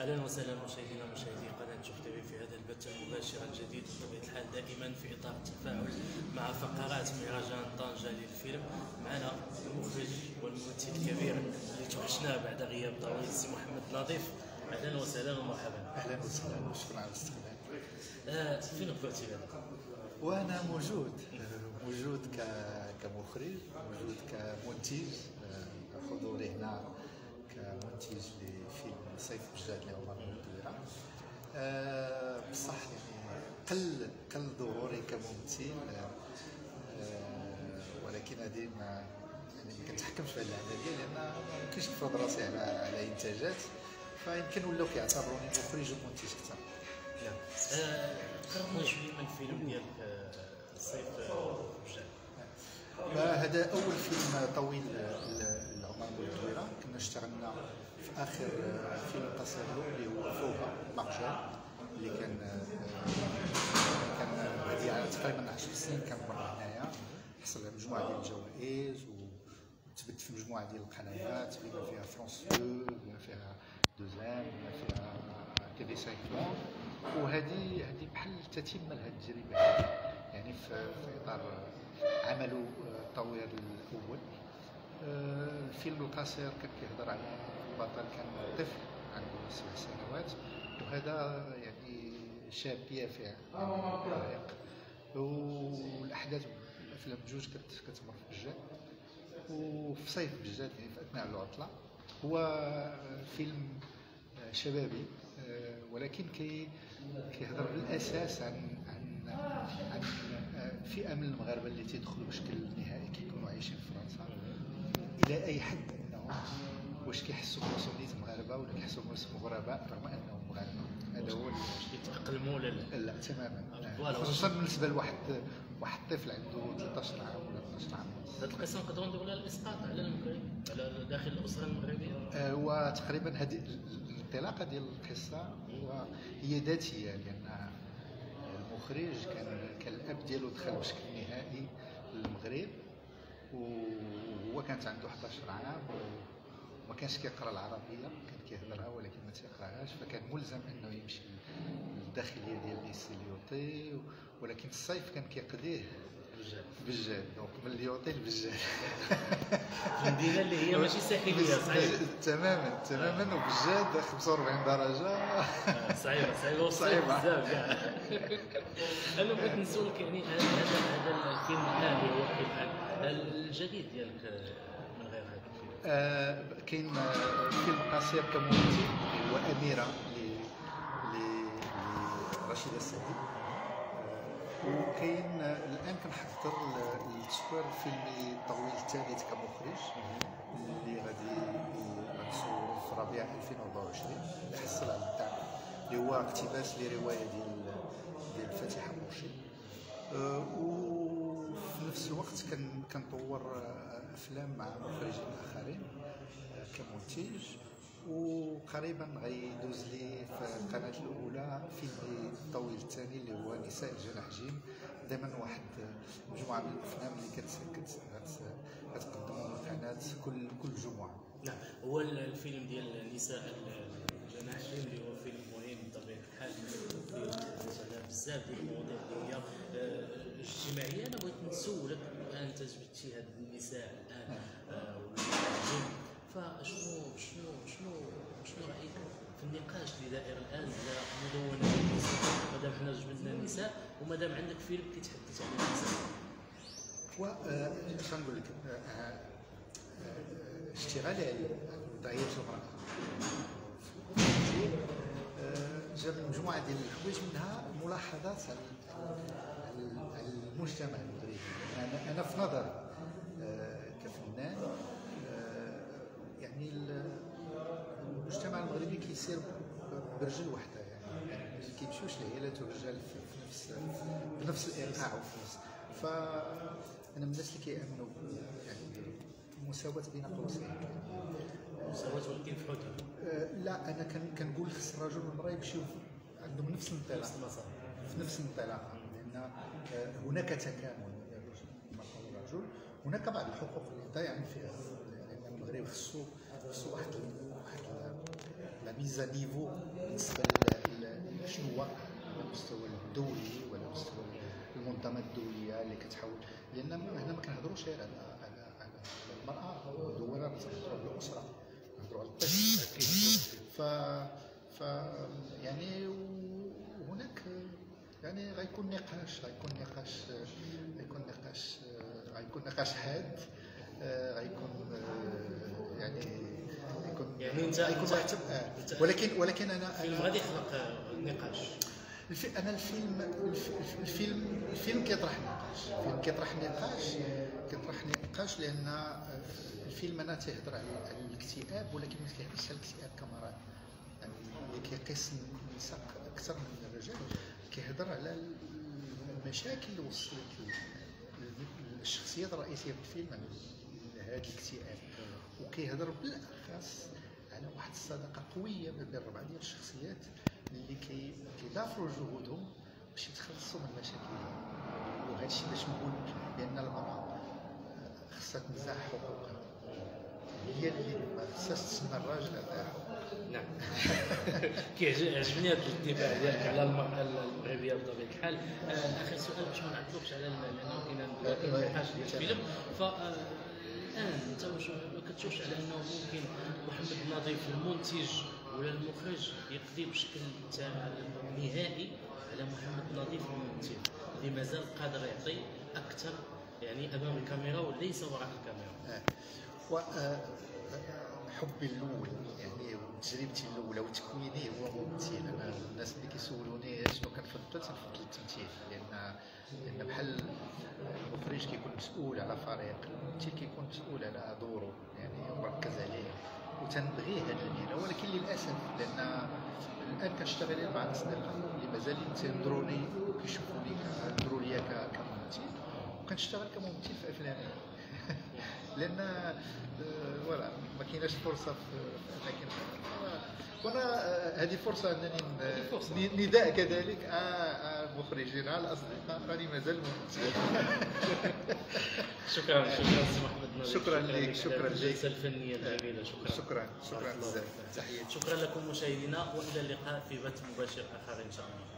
أهلا وسهلا مشاهدينا ومشاهدي قناة شوف تي في هذا البث المباشر الجديد بطبيعة الحال دائما في إطار التفاعل مع فقرات مهرجان طنجه للفيلم معنا المخرج والممثل الكبير اللي توحشناه بعد غياب طويل سي محمد نظيف. أهلا وسهلا ومرحبا. أهلا وسهلا. وشكرا على الاستقبال آه فين رفعتي هذا؟ وأنا موجود. موجود ك... كمخرج موجود كمنتج. آه، حضوري هنا كمنتج لفيلم سيف بجاد لعمر الدويرة أه بصح يعني قل قل ظهوري كممثل أه ولكن هذه ما يعني ما كنتحكمش في هذه العملية لأن ما يمكنش نفرض راسي على على إنتاجات فيمكن ولاو كيعتبروني مخرج ومنتج أكثر نعم. آه، خرجنا شوية من الفيلم ديالك آه، سيف بجعد هذا أول فيلم طويل مولدويرة كنا اشتغلنا في آخر فيلم قصير له اللي هو فوهة Margelle اللي كان كان على تقريبا 10 سنين كان برا هنايا. حصل على مجموعة ديال الجوائز وتبت في مجموعة ديال القنوات بما فيها فرونس 2 بما فيها 2M بما فيها TV5 Monde وهذه هذه بحال تتمه لهذه التجربة. يعني في, في إطار عمله الطويل الأول. آه، الفيلم القصير كان كيهضر على البطل كان طفل عنده سبع سنوات وهذا يعني شاب يافع راهق والاحداث الافلام بجوج كت- كتمر في بجاد وفي صيف بجاد يعني في اثناء العطله هو فيلم آه، شبابي آه، ولكن كي كيهضر بالاساس عن عن عن آه، فئه من المغاربه اللي تيدخلوا بشكل نهائي كيكونوا عايشين في فرنسا إلى أي حد انهم واش كيحسوا براسهم نيت مغاربه ولا كيحسوا براسهم غرباء رغم أنهم مغاربه هذا هو كيتاقلموا ولا لا؟ لا تماما voilà. خصوصا بالنسبة لواحد واحد الطفل عنده 13 عام ولا 12 عام هذه القصة نقدروا لها الإسقاط على المغرب على داخل الأسرة المغربية آه، وتقريبا هذه الانطلاقة ديال القصة هو هي ذاتية لأن المخرج كان كان الأب ديالو دخل بشكل نهائي للمغرب وهو كانت عنده 11 عام وما كانش كيقرأ العربية كان كيهضرها ولكن ما تيقراهاش فكان ملزم إنه يمشي للداخليه ديال ليسي ليوطي ولكن الصيف كان كيقضيه بجعد donc من ليوطي لبجعد في المدينة اللي هي ماشي ساحليه صحيح. تماما تماما وبجعد 45 درجة. صعيبه صعيبه وصعيبه صعيبة. بزاف كاع أنا بغيت نسولك يعني هذا هذا الفيلم الان هو الان الجديد ديالك من غير هذا آه، كاين آه، فيلم قصير كممثل هو أميرة ل ل- لرشيده السعدي. آه، وكاين آه، الآن كنحضر ل- لتصوير فيلمي الطويل الثالث كمخرج اللي غادي غنصورو في ربيع 2024 اللي حصل على الدعم. اللي هو اقتباس لرواية ديال ديال فاتحة مرشد. آه، وفي نفس الوقت كن كنطور آه، أفلام مع مخرجين آخرين آه، كمنتج وقريبا غيدوز لي في القناة الأولى فيلم الطويل الثاني اللي هو نساء الجناح جيم دائما واحد آه، مجموعة من الأفلام اللي كت كت كت- كتقدمهم القناة كل كل جمعة. نعم. هو الفيلم ديال نساء الجناح جيم اللي هو فيلم مهم بطبيعة الحال فيه بزاف ديال المواضيع اللي هي آه، اجتماعيه أنا بغيت نسولك أنت جبتي هاد النساء الآن آه، والجيم فشنو شنو شنو شنو رأيك في النقاش اللي داير الآن على مدونة النساء؟ مادام حنا جبدنا النساء ومادام عندك فيلم كيتحدث على النساء. و آه، اش غنقول لك آه، آه، آه، على وضعيه المراه مجموعه ديال الحوايج منها ملاحظات على المجتمع المغربي أنا أنا في نظري آه، كفنان آه، يعني ال- المجتمع المغربي كيسير برجل واحدة يعني يعني ما كيمشيوش العيالات والرجال في في نفس بنفس الإيقاع وفي نفس فانا من الناس اللي كيأمنوا يعني المساواه بين قوسين. مساواة ولكن في حدود. آه، لا أنا كنقول خص الرجل والمرأة يمشيو عندهم نفس الانطلاق. نفس المسار. في نفس الانطلاقه لأن آه، هناك تكامل بين الرجل المراه والرجل هناك بعض الحقوق اللي ضايعين فيها لأن المغرب خصو خصو واحد واحد لا ميزا نيفو بالنسبة لشنو هو؟ على المستوى الدولي وعلى مستوى المنظمات الدولية اللي كتحاول. لأن هنا ما كنهضروش غير على على على المرأة ودولا نهضروا على الاسره نهضروا على الطفل ف ف يعني وهناك يعني غيكون نقاش غيكون نقاش غيكون نقاش غيكون نقاش حاد غيكون يعني يكون يعني انت غيكون انت ولكن ولكن أنا الفيلم غادي يخلق نقاش. أنا الفيلم الفيلم الفيلم كيطرح نقاش. الفيلم كيطرح نقاش كيطرح نقاش لأن الفيلم أنا تيهضر على الاكتئاب ولكن ما كيهضرش على الاكتئاب كمرض يعني كيقيس النساء أكثر من الرجال كيهضر على المشاكل اللي وصلت الشخصيات الرئيسية في الفيلم هذا الاكتئاب. وكيهضر بالأخص على واحد الصداقة قوية ما بين ربعه ديال الشخصيات اللي كيضافروا جهودهم باش يتخلصوا من مشاكلهم. وهذا الشيء باش نقول بأن المراه خصها تنزع حقوقها هي اللي ما خصهاش تسمى الراجل حقوق نعم. كيعجبني هذا الانتباه ديالك على المراه المغربيه بطبيعة الحال. آه، آخر سؤال باش ما نعطلوكش على لأنه كاين نقاش ديال الفيلم ف آه، الآن أنت واش ما كتشوفش على أنه ممكن محمد نظيف المنتج ولا المخرج يقضي بشكل نهائي على محمد نظيف الممثل اللي مازال قادر يعطي أكثر يعني أمام الكاميرا وليس وراء الكاميرا. حبي الأول يعني وتجربتي الاولى وتكويني هو ممثل أنا الناس اللي كيسولوني شنو كنفضل تنفضل التمثيل لأن لأن بحال المخرج كيكون مسؤول على فريق الممثل كيكون مسؤول على دوره يعني مركز عليه وتنبغي هذه المهنه ولكن للاسف لأن الان كنشتغل مع الاصدقاء اللي مازالين تينظروني وكيشوفوني كنظروا ليا كممثل وكنشتغل كممثل في افلامي لأن فوالا ما كايناش فرصة في اماكن وأنا آه، هذه فرصة أنني نداء كذلك. آه، آه، المخرجين على الاصدقاء راني مازال ممثل شكرا شكرا سي محمد شكرا لك شكرا لك. الجلسه الفنيه الجميله شكرا. شكرا شكرا بزاف. تحياتي. شكرا لكم مشاهدينا. وإلى اللقاء في بث مباشر آخر إن شاء الله.